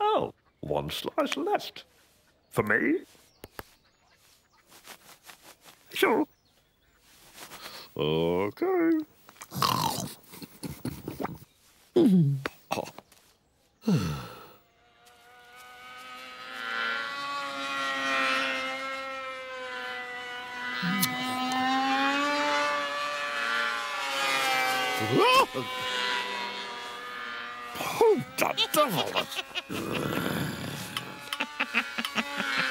oh, one slice left. For me? Sure. Okay. Oh, devil!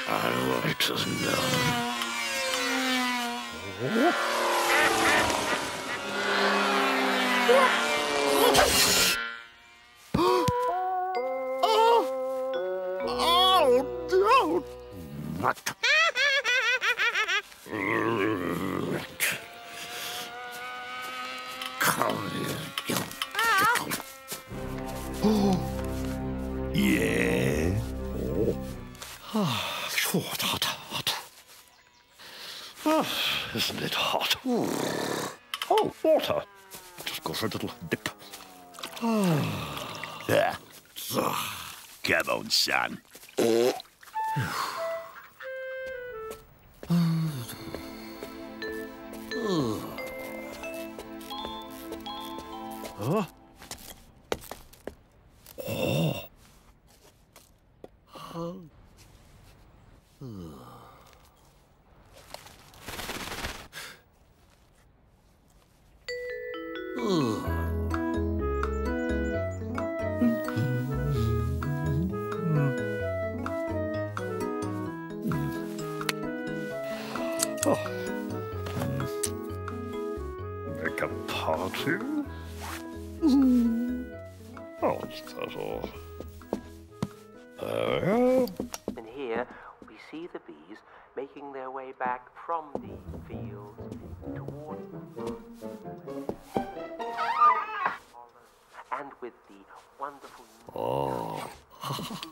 I like to know. Oh, Oh, no! What? Come here, you Yeah. Oh. Ah, phew, hot, hot. Ah, isn't it hot? Oh, water. Just go for a little dip. Yeah. Come on, son. Making their way back from the fields towards the and with the wonderful Oh. foodstuffs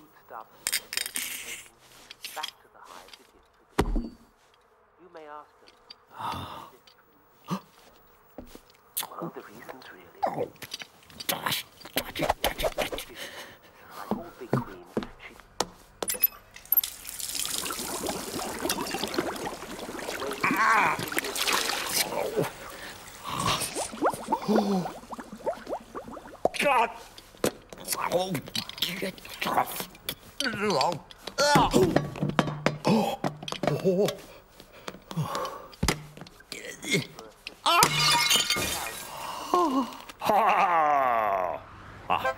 gently taken back to the hive to give to the queen. You may ask them. well, the reason's really Oh, gosh. God. Oh, off. Oh. Oh. Oh. Ah.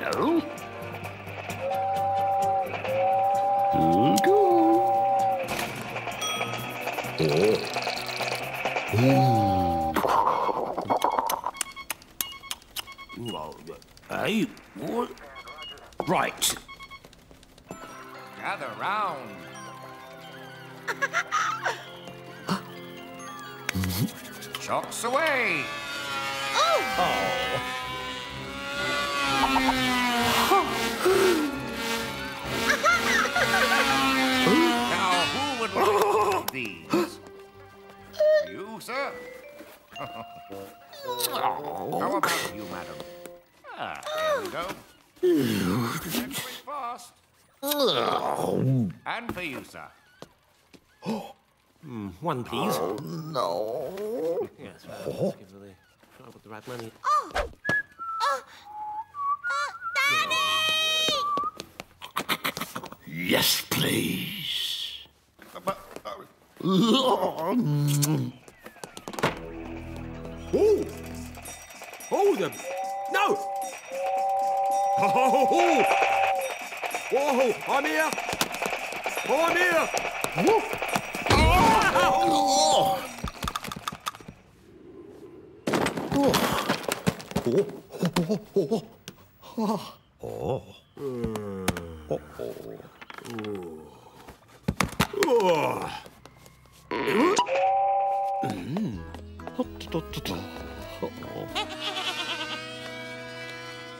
I know. Well, hey, what? Right. Gather round. Chocks away. Now, sir? How about you, madam? Ah, there we go. Entering fast. And for you, sir. One, please. No. Yes, right. Let's give her the, try and the right money. Yes, please. But, uh, Oh. Oh! Oh, the... No! Oh! Whoa! I'm here! Oh, I'm here! Whoa. Ah! Oh! Oh. Right. This bit go. Well, this,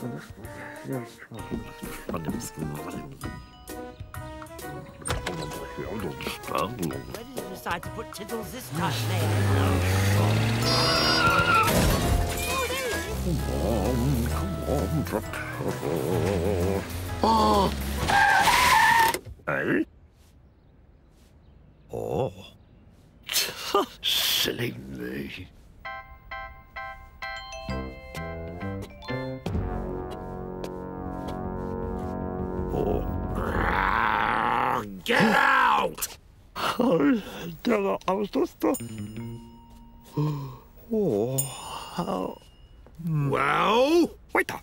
Where did you decide to put this time? Come on, come on. Oh! Oh, Della, I was just. Uh... Oh, how. Well, Waiter!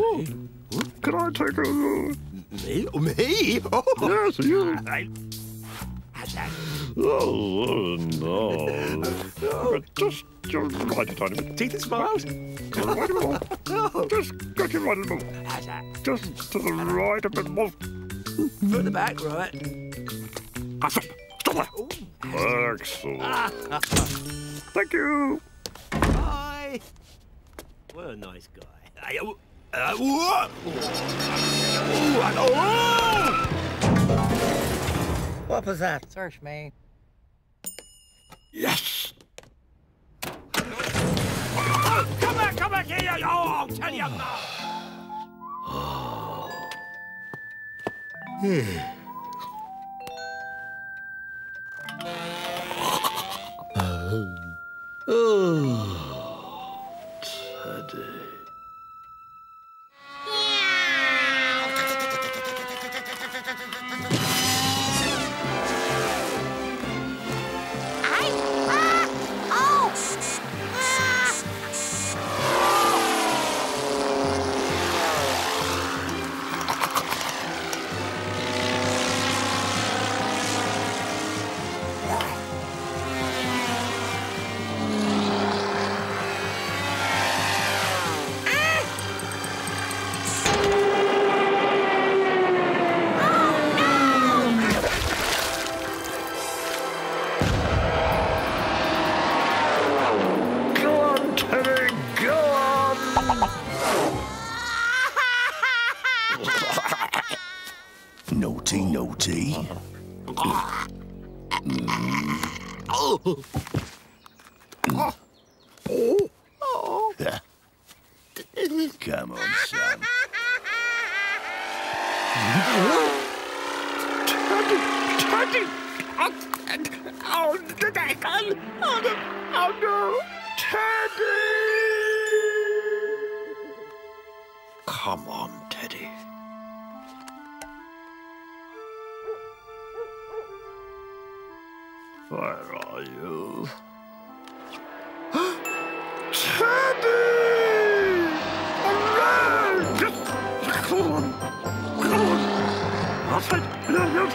Oh, can I take a. Me? Me? Oh, Yes, you. I, Oh, no. Just, just right it on him. teeth and smiles. Right a more. Just get him right a more. How's that? Just to the right a bit more. Further back, right? Ah, stop! Stop there! Excellent. Thank you. Bye. What a nice guy. Hey, uh, uh, whoa! Ooh, I- oh! What was that? Search me. Yes. Oh, come back, come back here! you- Oh, I'll tell you. Naughty. Come on, son. Teddy! Teddy! Oh, the Declan! Oh, no! Oh, no! Teddy! Come on, Teddy. Where are you? Teddy! Oh, no! Just, come on! Come on! That's it! Yeah, yeah.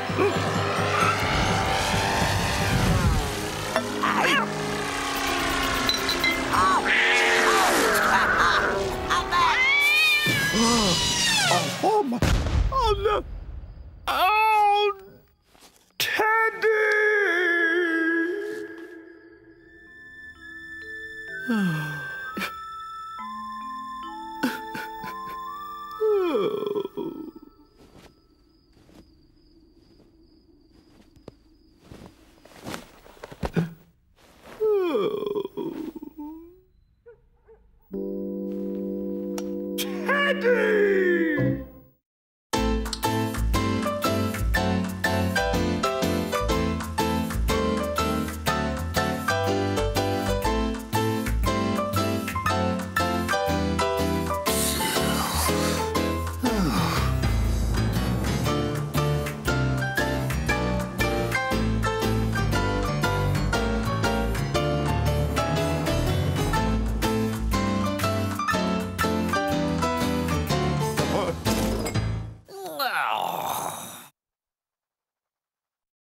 Oh, my. Oh, no. Oh,